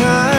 time